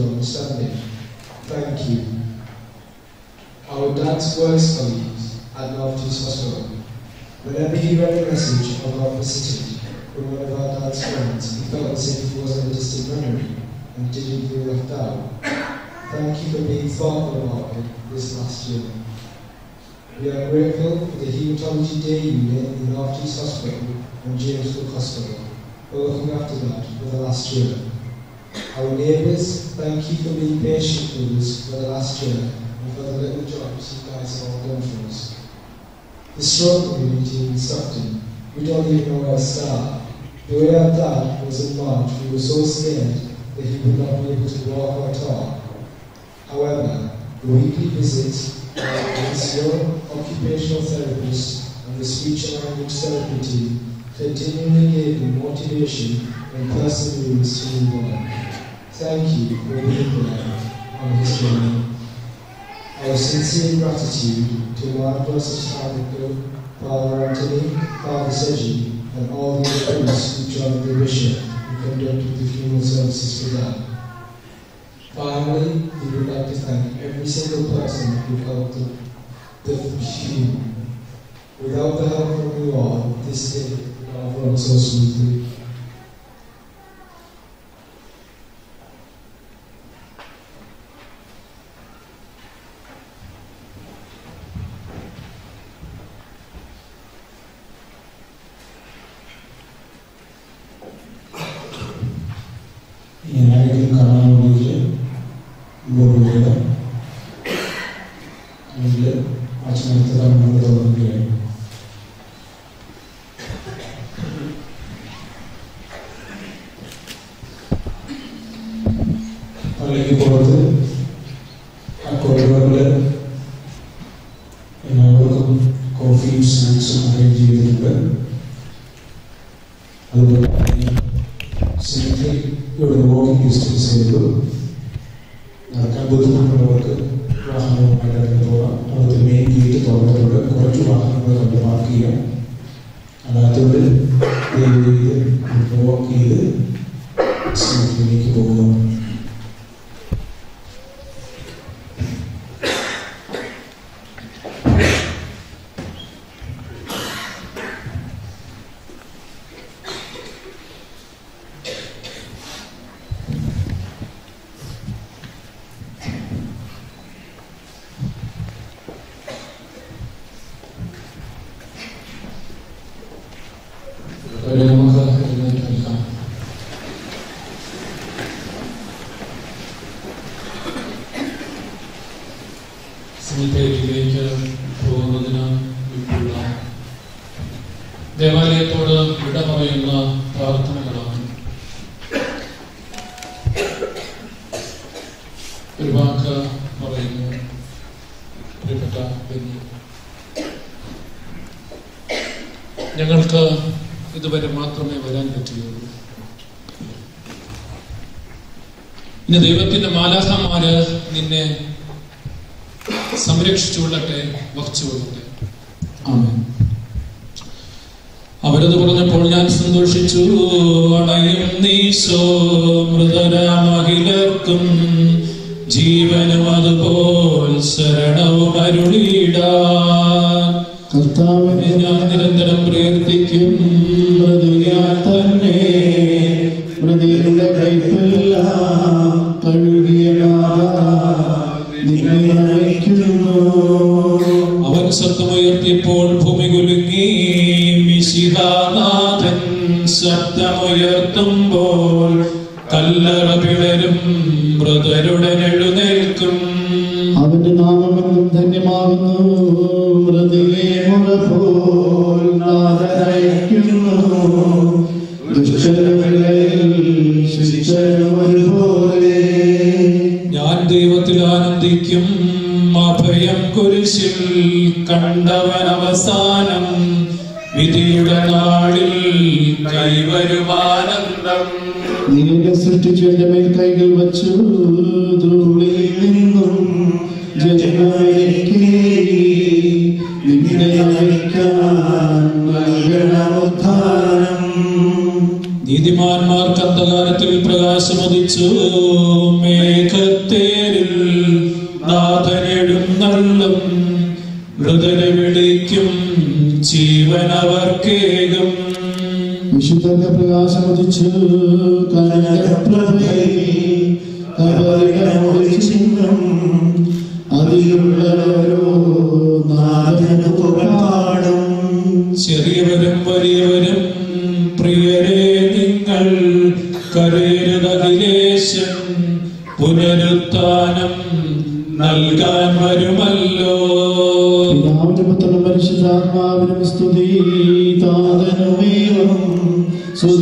to understanding. Thank you. Our dad's works colleagues at Northeast Hospital. Whenever he read a message or got visited from one of our dad's friends, he felt as if it wasn't a distant memory and didn't feel left out. Thank you for being thoughtful about it this last year. We are grateful for the Hematology Day Unit in Northeast Hospital and James Cook Hospital for looking after that for the last year. Our neighbours, thank you for being patient with us for the last year and for the little jobs you guys have all done for us. The stroke community in Stockton, we don't even know where to start. The way our dad was in March, we were so scared that he would not be able to walk or talk. However, the weekly visits by young occupational therapist and the speech and language therapy team continually gave him motivation and perseverance to move on. Thank you for being there on his journey. Our sincere gratitude to Lord Blessed Tabernacle, Father Anthony, Father Seji, and all the priests who joined the bishop and conducted the funeral services for that. Finally, we would like to thank every single person who helped the, the funeral. Without the help from you all, this day would have run so smoothly. ഇനി ദൈവത്തിന്റെ മാലാഹമാര് നിന്നെ സംരക്ഷിച്ചുകൊള്ളട്ടെ വഹിച്ചുകൊള്ളട്ടെ. ആമേൻ. അവരത് പറഞ്ഞപ്പോൾ ഞാൻ സന്തോഷിച്ചു. അണയും നീശോ മൃതരാമഹിലർക്കും ജീവനും Jesús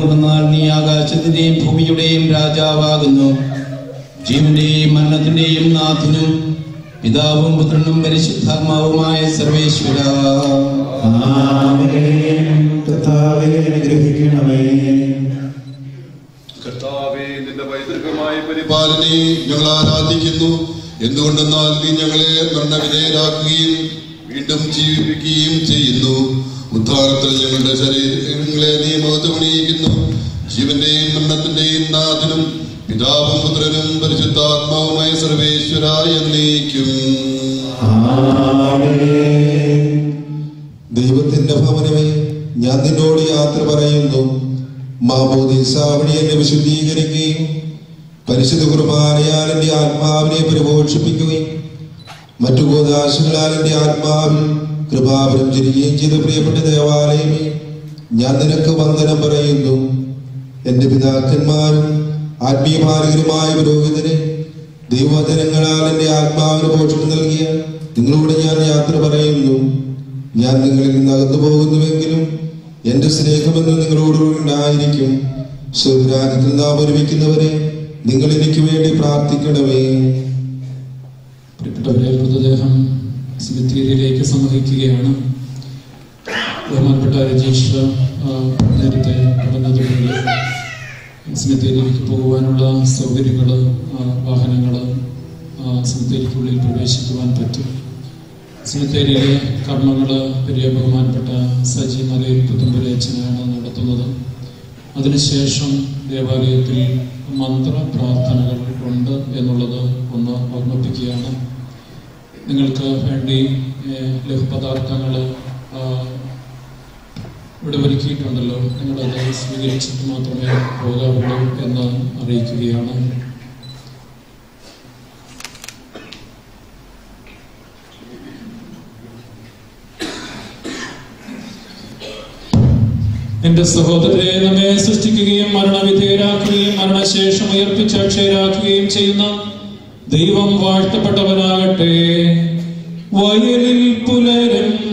എന്തുകൊണ്ടെന്നാൽ നീ ആകാശത്തിന്റെയും ഭൂമിയുടെയും രാജാവാകുന്നു. ജീവന്റെയും മരണത്തിന്റെയും നാഥനും പിതാവും പുത്രനും പരിശുദ്ധാത്മാവുമായ സർവേശ്വര. കർത്താവെ നിന്റെ പൈതൃകമായ ഞങ്ങൾ ആരാധിക്കുന്നു. എന്തുകൊണ്ടെന്നാൽ നീ ഞങ്ങളെ മരണവിധേയരാക്കുകയും വീണ്ടും ജീവിപ്പിക്കുകയും ചെയ്യുന്നു. ഉദ്ധാരത്തിൽ ഞങ്ങളുടെ ശരീരങ്ങളെ നീ മോചമണിയിക്കുന്നു ജീവന്റെയും മരണത്തിന്റെയും നാഥനും പിതാവും പുത്രനും പരിശുദ്ധാത്മാവുമായ സർവേശ്വരായ എന്നേക്കും. ദൈവത്തിന്റെ ഭവനമേ ഞാൻ നിന്നോട് യാത്ര പറയുന്നു. മാമോദീസ വഴി എന്നെ വിശുദ്ധീകരിക്കുകയും പരിശുദ്ധ കുർബാനയാൽ എന്റെ ആത്മാവിനെ പരിപോഷിപ്പിക്കുകയും മറ്റു ഗോദാശങ്ങളാൽ എന്റെ ആത്മാവിൽ കൃപാപരം ചെയ്യുകയും ചെയ്ത പ്രിയപ്പെട്ട ദേവാലയമേ. ഞാൻ നിനക്ക് വന്ദനം പറയുന്നു. എന്റെ പിതാക്കന്മാരും ആത്മീയപാലകരുമായ പുരോഹിതനെ ദൈവവചനങ്ങളാൽ എന്റെ ആത്മാവിന് പോഷണം നൽകിയ നിങ്ങളോട് ഞാൻ യാത്ര പറയുന്നു. ഞാൻ നിങ്ങളിൽ നിന്ന് അകന്നു പോകുന്നുവെങ്കിലും എന്റെ സ്നേഹമെന്ന് നിങ്ങളോട് ഉണ്ടായിരിക്കും. സ്വരാജ്യത്തിൽ നാം ഒരുമിക്കുന്നവരെ നിങ്ങൾ എനിക്ക് വേണ്ടി പ്രാർത്ഥിക്കണമേ. മൃതദേഹം സിമിത്തേരിയിലേക്ക് സമ്മതിക്കുകയാണ് ബഹുമാനപ്പെട്ട രജീഷ് നേരത്തെ പറഞ്ഞതുപോലെ സെമിത്തേരിയിലേക്ക് പോകുവാനുള്ള സൗകര്യങ്ങൾ വാഹനങ്ങൾ സിമിത്തേരിക്കുള്ളിൽ പ്രവേശിക്കുവാൻ പറ്റും. സിമിത്തേരിയിലെ കർമ്മങ്ങൾ വലിയ ബഹുമാനപ്പെട്ട സജി മലയിൽ പുതുമ്പരച്ചനാണ് നടത്തുന്നത്. അതിനുശേഷം ദേവാലയത്തിൽ മന്ത്ര പ്രാർത്ഥനകൾ ഉണ്ട് എന്നുള്ളത് ഒന്ന് ഓർമ്മിപ്പിക്കുകയാണ്. നിങ്ങൾക്ക് വേണ്ടി ലഘുപദാർത്ഥങ്ങൾ ഇവിടെ ഒരുക്കിയിട്ടുണ്ടല്ലോ. നിങ്ങളത് സ്വീകരിച്ചിട്ട് മാത്രമേ പോകാവുള്ളൂ എന്ന് അറിയിക്കുകയാണ്. എന്റെ സഹോദരരെ നമ്മെ സൃഷ്ടിക്കുകയും മരണവിധേയരാക്കുകയും മരണശേഷം ഉയർപ്പിച്ച അക്ഷയരാക്കുകയും ചെയ്യുന്ന ദൈവം വാഴ്ത്തപ്പെട്ടവനാകട്ടെ. വയലിൽ പുലരും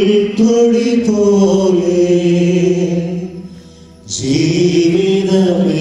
തുരുത്തുളി പോലെ ജീവിതമേ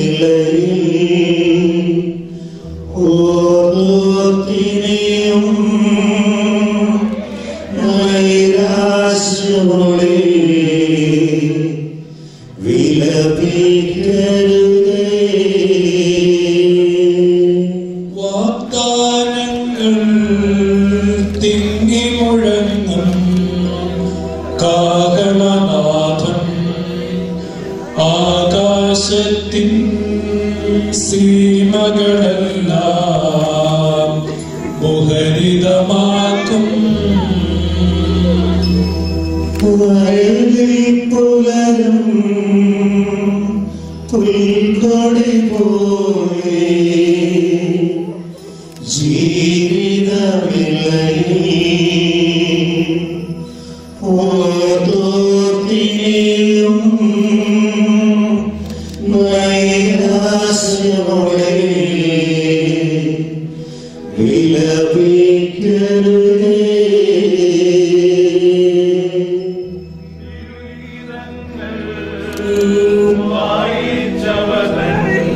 Why, Javadani,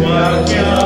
Yakya.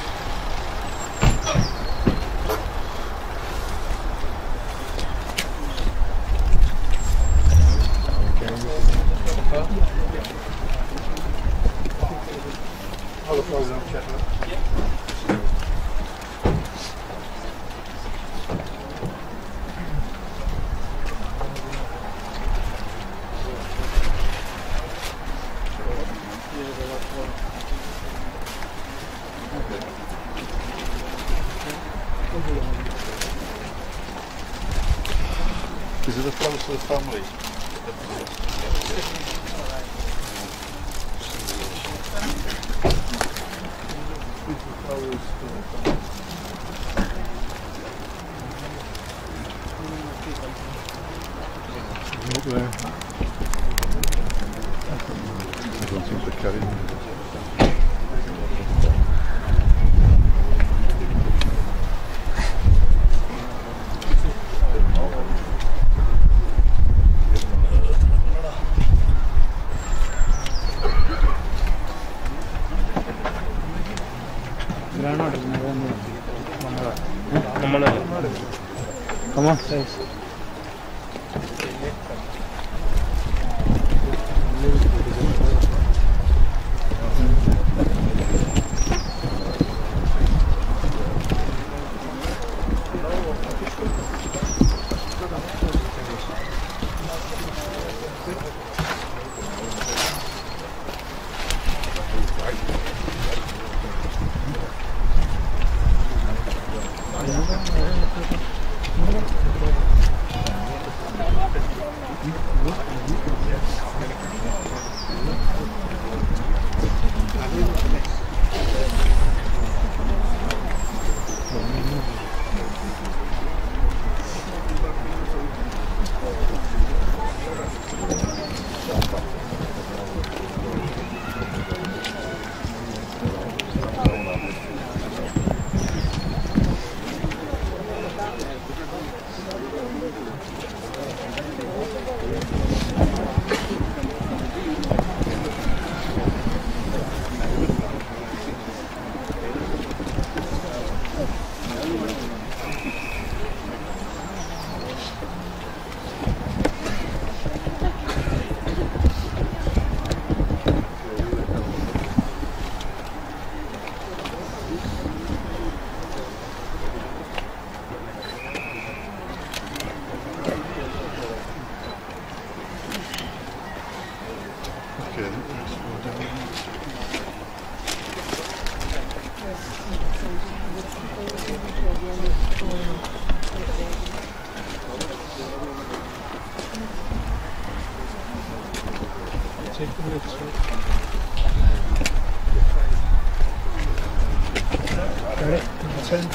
Come on over. Come on, thanks.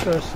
Cheers.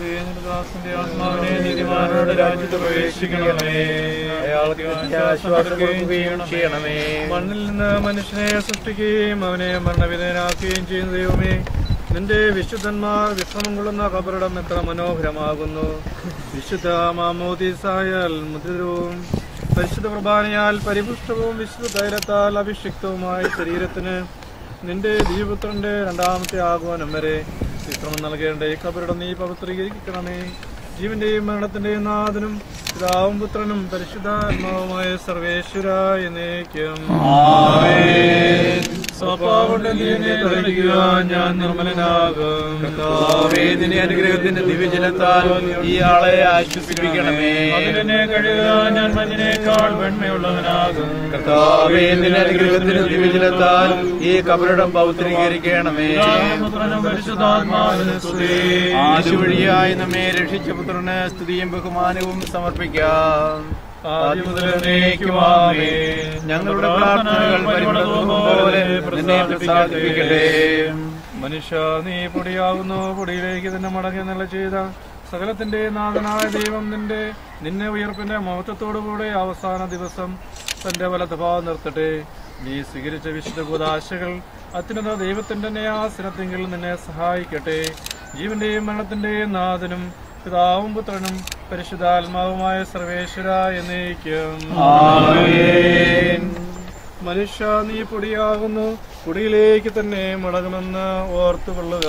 ആത്മാവിനെ നീതിമാനോട് രാജ്യത്ത് പ്രവേശിക്കണമേ. അയാൾക്ക് ചെയ്യണമേ. മണ്ണിൽ നിന്ന് മനുഷ്യനെ സൃഷ്ടിക്കുകയും അവനെ മരണവിധേയനാക്കുകയും ചെയ്യുന്ന ദൈവമേ നിന്റെ വിശുദ്ധന്മാർ വിശ്രമം കൊള്ളുന്ന കബറിടം എത്ര മനോഹരമാകുന്നു. വിശുദ്ധ മാമോദീസായാൽ മുദ്രവും പരിശുദ്ധ പ്രഭാനയാൽ പരിപുഷ്ടവും വിശുദ്ധ തൈലത്താൽ അഭിഷിക്തവുമായ ശരീരത്തിന് നിന്റെ ദീപുത്രന്റെ രണ്ടാമത്തെ ആഗമനം വരെ വിശ്രമം നൽകേണ്ട ഈ നീ പവിത്രീകരിക്കണമേ. ജീവന്റെയും മരണത്തിന്റെയും നാഥനും പിതാവും പുത്രനും പരിശുദ്ധാത്മാവുമായ സർവേശ്വര എന്നേക്കും സ്വഭാവം ഞാൻ നിർമ്മലനാകും. നിന്റെ അനുഗ്രഹത്തിന്റെ ദിവ്യജലത്താൽ ഈ ആളെ ആശ്വസിപ്പിക്കണമേ. അതിനെ കഴുകുക ഞാൻ മഞ്ഞിനേക്കാൾ വെണ്മയുള്ളവനാകും. കർത്താവേ നിന്റെ അനുഗ്രഹത്തിന്റെ ദിവ്യജലത്താൽ ഈ കബറിടം പൗത്രീകരിക്കണമേ. പുത്രനും പരിശുദ്ധാത്മാവിന് സ്തുതി. ആശു വഴിയായി നമ്മെ രക്ഷിച്ച പുത്രന് സ്തുതിയും ബഹുമാനവും സമർപ്പിക്കാം. ഞങ്ങളുടെ പ്രാർത്ഥനകൾ നിന്നെ പ്രസാദിപ്പിക്കട്ടെ. മനുഷ്യ നീ പൊടിയാകുന്നു. പൊടിയിലേക്ക് തന്നെ മടങ്ങി നില ചെയ്ത സകലത്തിന്റെ നാഥനായ ദൈവം നിന്റെ നിന്നെ ഉയർപ്പിന്റെ മഹത്വത്തോടുകൂടെ അവസാന ദിവസം തന്റെ വലത് ഭാവം നിർത്തട്ടെ. നീ സ്വീകരിച്ച വിശുദ്ധ കൂതാശകൾ അത്യുന്നത ദൈവത്തിന്റെ ന്യാസനത്തെങ്കിൽ നിന്നെ സഹായിക്കട്ടെ. ജീവന്റെയും മരണത്തിന്റെയും നാഥനും പിതാവും പുത്രനും പരിശുദ്ധാത്മാവുമായ സർവേശ്വര എന്നേക്കും. മനുഷ്യ നീ പൊടിയാകുന്നു. പൊടിയിലേക്ക് തന്നെ മടങ്ങുമെന്ന് ഓർത്തുകൊള്ളുക.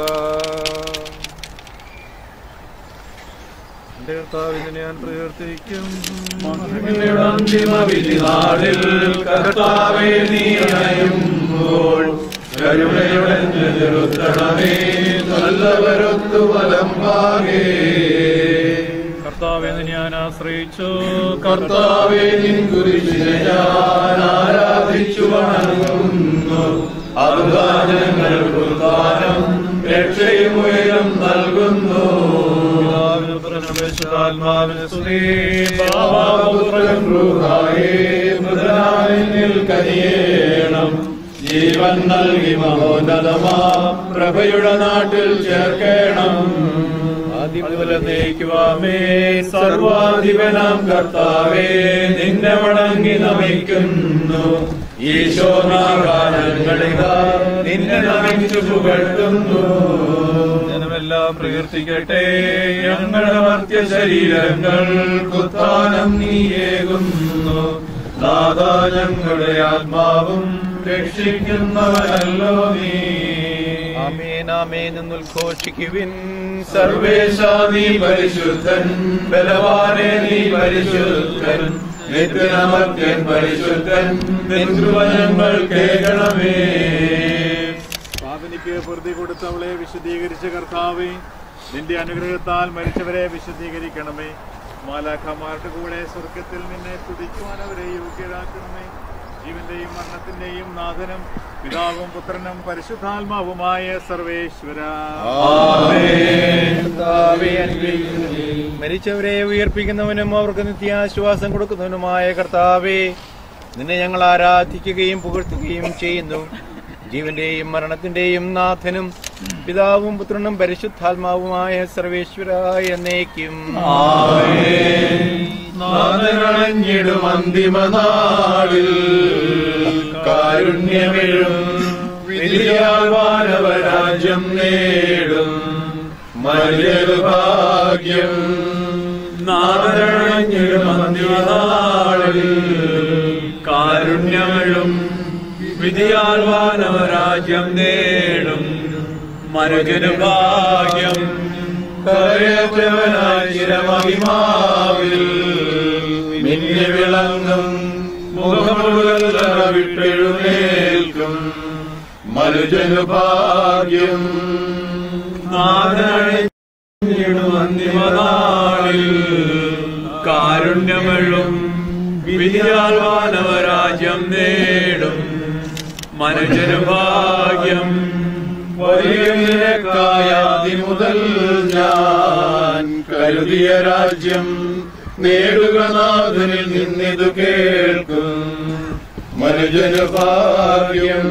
എന്റെ കർത്താവിനെ ഞാൻ പ്രകീർത്തിക്കും. കർത്താവേ നീ നല്ലവരൊത്തു വലമ്പാകേ. കർത്താവെ ഞാൻ ആശ്രയിച്ചു. കർത്താവേ കുരിശിനെ ഞാൻ ആരാധിച്ചു വണങ്ങുന്നു. അതുകാ ഞങ്ങൾക്ക് ദാനം രക്ഷയും ഉയരം നൽകുന്നു. കനിയേണം. ജീവൻ നൽകി മഹോന്നതമാ പ്രഭയുടെ നാട്ടിൽ ചേർക്കണം. ആദിമുതലേക്കുവാമേ സർവാധിപനാം കർത്താവേ നിന്നെ വണങ്ങി നമിക്കുന്നു. ഈശോനാകാരങ്ങളിതാ നിന്നെ നമിച്ചു പുകഴ്ത്തുന്നു. ജനമെല്ലാം പ്രകീർത്തിക്കട്ടെ ഞങ്ങളുടെ മർത്യ ശരീരങ്ങൾ കുത്താനം നീയേകുന്നു ദാദാ ഞങ്ങളുടെ ആത്മാവും രക്ഷിക്കുന്നവനല്ലോ നീ. ആമേനാമേൻ എന്നുദ്ഘോഷിക്കുവിൻ സർവേശ നീ പരിശുദ്ധൻ ബലവാനെ നീ പരിശുദ്ധൻ നിത്യനമത്യൻ പരിശുദ്ധൻ ഞങ്ങൾ കേൾക്കണമേ. പാപിനിക്ക് പ്രതി കൊടുത്തവളെ വിശദീകരിച്ച കർത്താവേ നിന്റെ അനുഗ്രഹത്താൽ മരിച്ചവരെ വിശദീകരിക്കണമേ മാലാഖമാരുടെ കൂടെ സ്വർഗത്തിൽ നിന്നെ തുടിക്കുവാൻ അവരെ യോഗ്യരാക്കണമേ. ജീവന്റെയും മരണത്തിന്റെയും നാഥനും പിതാവും പുത്രനും പരിശുദ്ധാത്മാവുമായ സർവേശ്വര. മരിച്ചവരെ ഉയർപ്പിക്കുന്നവനും അവർക്ക് നിത്യാശ്വാസം കൊടുക്കുന്നവനുമായ കർത്താവേ നിന്നെ ഞങ്ങൾ ആരാധിക്കുകയും പുകഴ്ത്തുകയും ചെയ്യുന്നു. ജീവന്റെയും മരണത്തിന്റെയും നാഥനും പിതാവും പുത്രനും പരിശുദ്ധാത്മാവുമായ സർവേശ്വരായ എന്നേക്കും. നാഥനണഞ്ഞിടും അന്തിമ നാളിൽ കാരുണ്യമെഴും വിധിയാൽ വാനവരാജ്യം നേടും മര്യാദ ഭാഗ്യം നാഥനണഞ്ഞിടും അന്തിമ നാളിൽ കാരുണ്യമെഴും വിധിയാൽ രാജ്യം നേടും. മനുജന് ഭാഗ്യം കരയറ്റവനായി ചിരമഹിമാവിൽ. മിന്നി വിളങ്ങും മുഖമുകൾ വിട്ടെഴുന്നേൽക്കും മനുജന് ഭാഗ്യം നാഥനിടും അന്തിമനാളിൽ കാരുണ്യമഴും വിധിയാൽ കരുതിയ രാജ്യം നേടുക നാഥനിൽ നിന്നിതു കേൾക്കും. മനുജന ഭാഗ്യം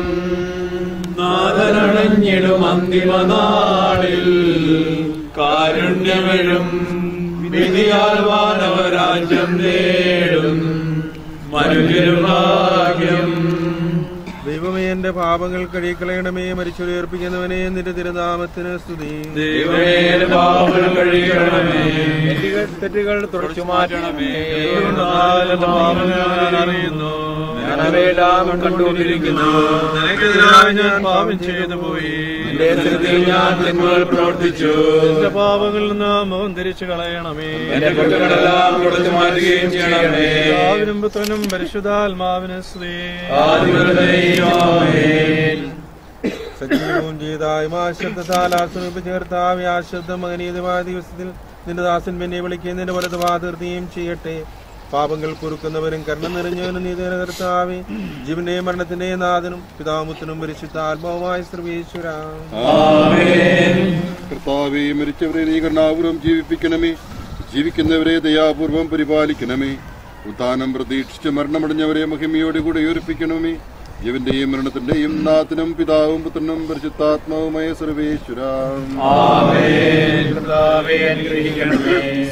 നാഥനണഞ്ഞിടും അന്തിമ നാളിൽ. കാരുണ്യമിഴും വിധിയാൽ വാനവരാജ്യം നേടും. മനുജരുഭാഗ്യം ദൈവമേ എന്റെ പാപങ്ങൾ കഴുകിക്കളയണമേ. മരിച്ചുയർപ്പിക്കുന്നവനെ നിന്റെ തിരുനാമത്തിന് സ്തുതി. തെറ്റുകൾ തുടച്ചു മാറ്റണമേ. അറിയുന്നു. കണ്ടുകൊണ്ടിരിക്കുന്നു. നിനക്കെതിരായി ഞാൻ പാപം ചെയ്തു പോയി സ്ഥിരത്തിൽ ഞാൻ തിന്മകൾ പ്രവർത്തിച്ചു. എന്റെ പാപങ്ങളിൽ നിന്ന് മുഖം തിരിച്ചു കളയണമേ. എന്റെ കുറ്റങ്ങളെല്ലാം മാറ്റുകയും ചെയ്യണമേ. പിതാവിനും പുത്രനും പരിശുദ്ധാത്മാവിന് സജീവവും ചെയ്തായും ആ ശബ്ദത്താൽ ആശ്രമിപ്പ് ചേർത്താവി ആ ശബ്ദം മകനീയതമായ ദിവസത്തിൽ നിന്റെ ദാസൻ പിന്നെ വിളിക്കുന്നതിന്റെ വലത് വാതിർത്തിയും ചെയ്യട്ടെ. പാപങ്ങൾ കുറുക്കുന്നവരും കരുണ നിറഞ്ഞവനും നീതന ജീവനെയും ജീവന്റെയും മരണത്തിന്റെയും നാഥനും പിതാമുത്തനും പരിശുദ്ധ ആത്മാവുമായ സർവേശ്വര കർത്താവെ മരിച്ചവരെ നീ കരുണാപൂർവം ജീവിപ്പിക്കണമേ. ജീവിക്കുന്നവരെ ദയാപൂർവം പരിപാലിക്കണമേ. ഉത്താനം പ്രതീക്ഷിച്ച് മരണമടഞ്ഞവരെ മഹിമയോടുകൂടി ഉയർപ്പിക്കണമേ ജീവന്റെയും മരണത്തിന്റെയും നാഥനും പിതാവും പുത്രനും പരിശുദ്ധാത്മാവുമായ സർവേശ്വര.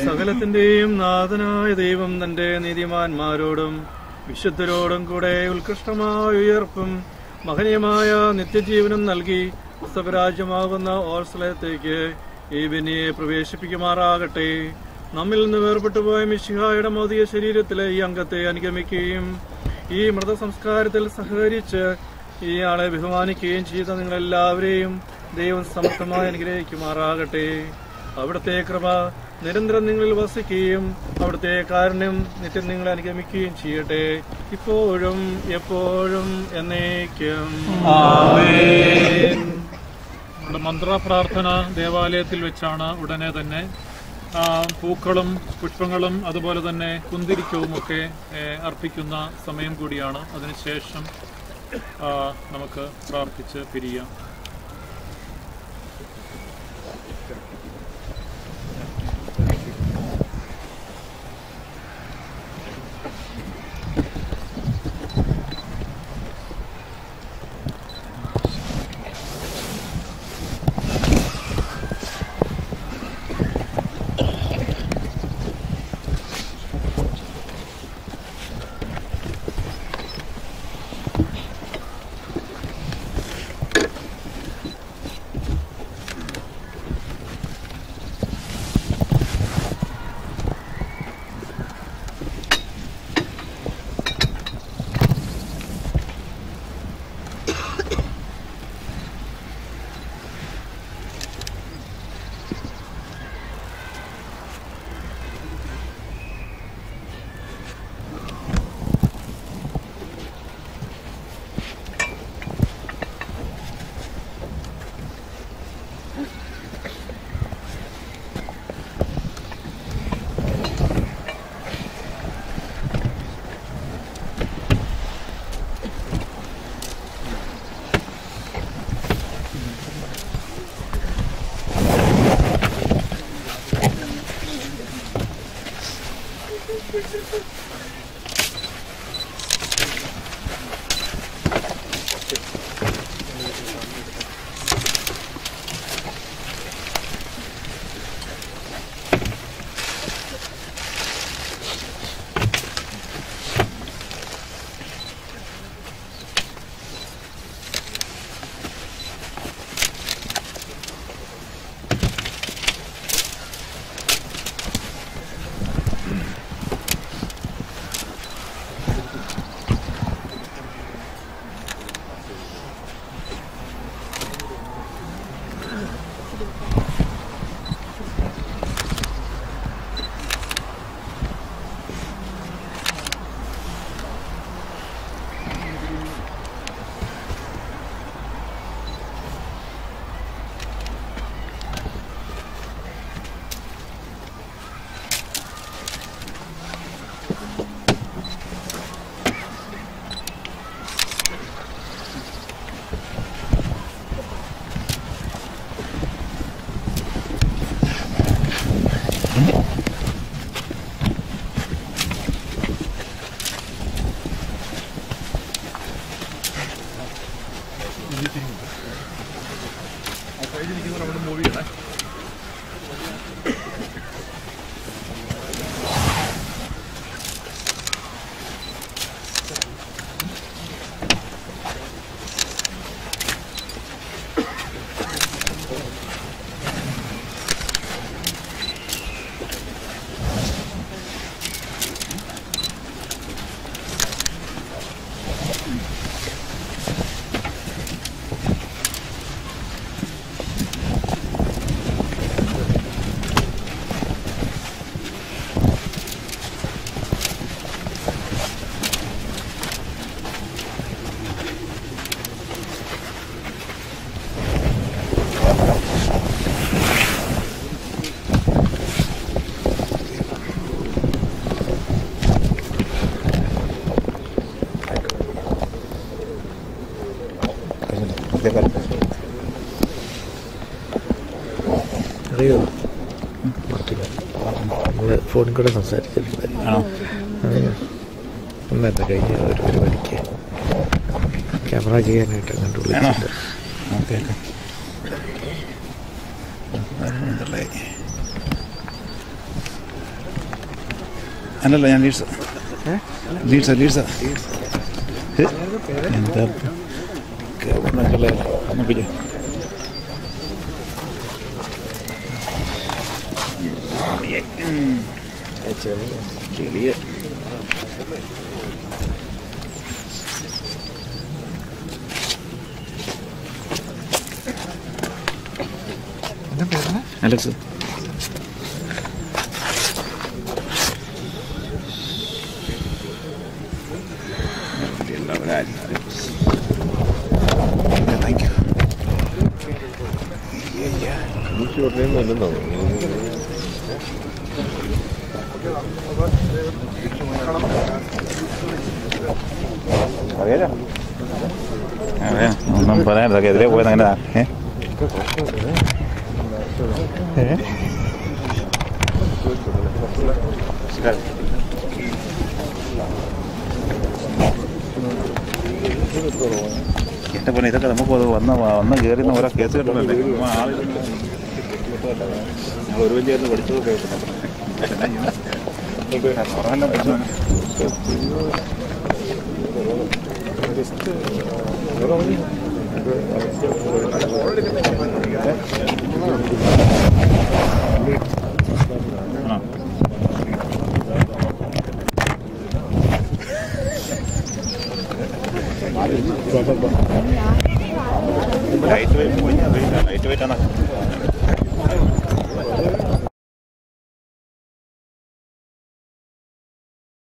സകലത്തിന്റെയും നാഥനായ ദൈവം തന്റെ നീതിമാന്മാരോടും വിശുദ്ധരോടും കൂടെ ഉത്കൃഷ്ടമായ ഉയർപ്പും മഹനീയമായ നിത്യജീവനും നൽകി പുസ്തകരാജ്യമാകുന്ന ഓർസലയത്തേക്ക് ഈ ബിനിയെ പ്രവേശിപ്പിക്കുമാറാകട്ടെ. നമ്മിൽ നിന്ന് വേർപെട്ടുപോയ മിശിഹായുടെ മോദിയ ശരീരത്തിലെ ഈ അംഗത്തെ അനുഗമിക്കുകയും ഈ മൃതസംസ്കാരത്തിൽ സഹകരിച്ച് ഈ ആളെ ബഹുമാനിക്കുകയും ചെയ്ത നിങ്ങളെല്ലാവരെയും ദൈവം സമർത്ഥമായി അനുഗ്രഹിക്കുമാറാകട്ടെ. അവിടുത്തെ കൃപ നിരന്തരം നിങ്ങളിൽ വസിക്കുകയും അവിടുത്തെ കാരുണ്യം നിത്യം നിങ്ങളെ അനുഗമിക്കുകയും ചെയ്യട്ടെ. ഇപ്പോഴും എപ്പോഴും എന്നേക്കും. നമ്മുടെ മന്ത്രപ്രാർത്ഥന ദേവാലയത്തിൽ വെച്ചാണ് ഉടനെ തന്നെ പൂക്കളും പുഷ്പങ്ങളും അതുപോലെ തന്നെ കുന്തിരിക്കവും ഒക്കെ അർപ്പിക്കുന്ന സമയം കൂടിയാണ്. അതിനുശേഷം നമുക്ക് പ്രാർത്ഥിച്ച് പിരിയാം. ഫോണിൽ കൂടെ സംസാരിച്ചിട്ടുണ്ടായിരുന്നു ഒന്നല്ല കഴിഞ്ഞ ഒരു പരിപാടിക്ക് ക്യാമറ ചെയ്യാനായിട്ട് അങ്ങോട്ട് വിളിച്ചിട്ട് അല്ലല്ല ഞാൻ ലീഡ്സ്. Leeds Leeds. എന്താ? ഗവർണറല്ലേ no, no, no. A ver, no me que tres buenas nada, ¿eh? ¿Eh? ಎಷ್ಟ ಬನ್ನಿ ತಕ್ಕ ಮುಖ ಒಂದು പഠിത്തമല്ല ഞങ്ങൾ ഒരു വലിയ പഠിച്ചതൊക്കെ ലൈറ്റ് വെയിറ്റ് ലൈറ്റ് വെയിറ്റ് ആണ്